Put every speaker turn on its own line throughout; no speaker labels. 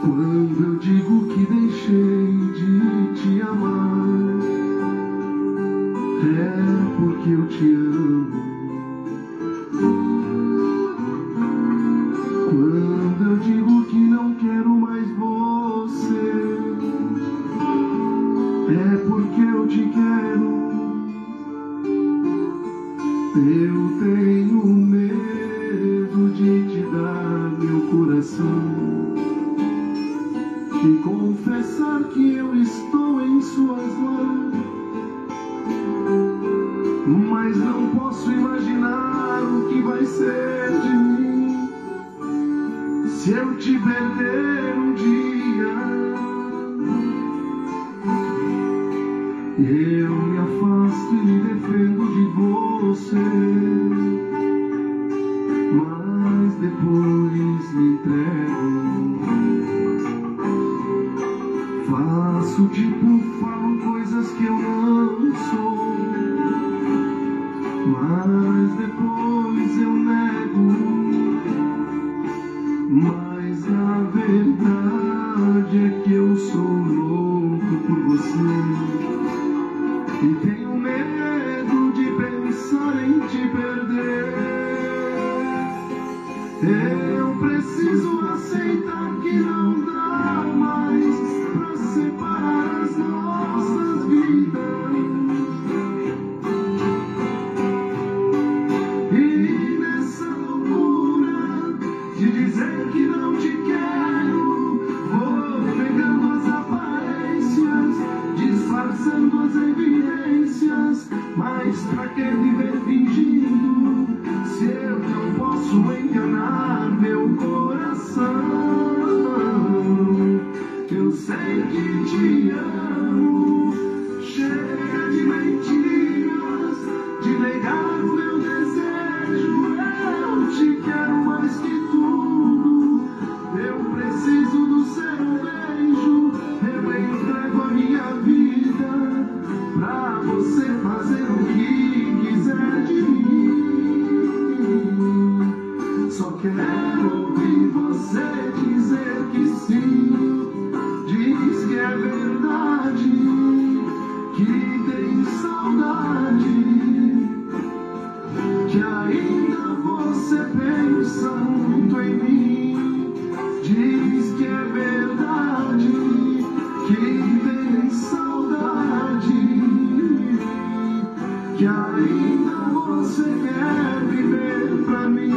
Quando eu digo que deixei de te amar, é porque eu te amo. Coração e confessar que eu estou em suas mãos. Mas não posso imaginar o que vai ser de mim se eu te perder um dia. Eu me afasto e me defendo de você, mas depois me entrego. Eu preciso aceitar que não dá mais pra separar as nossas vidas. E nessa loucura de dizer que não te quero, vou pegando as aparências, disfarçando as evidências. Mas pra que viver fingindo você quer viver pra mim.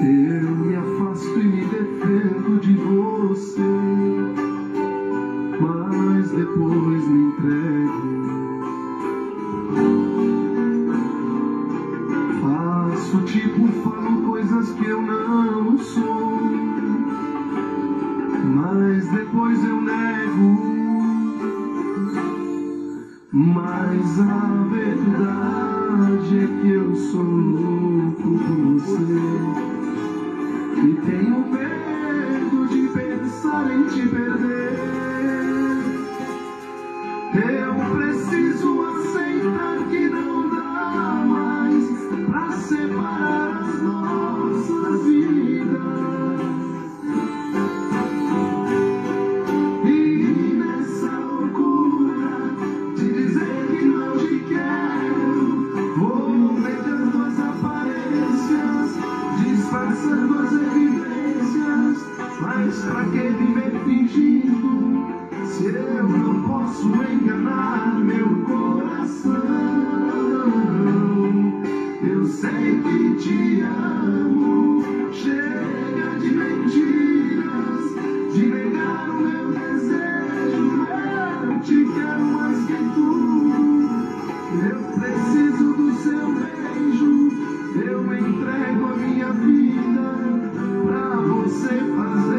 Eu me afasto e me defendo de você, Faço tipo, falo coisas que eu não sou, mas depois eu nego. Mas a verdade é que eu sou louco por você. E tenho medo de pensar em te perder. Eu preciso aceitar que não dá mais pra que viver fingindo se eu não posso enganar meu coração? Eu sei que te amo, chega de mentiras, de negar o meu desejo. Eu te quero mais que tudo. Eu preciso do seu beijo. Eu entrego a minha vida pra você fazer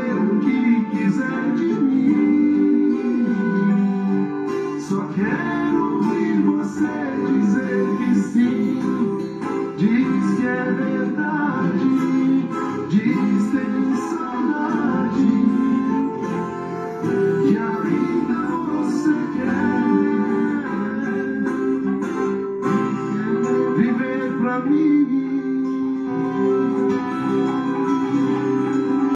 dizem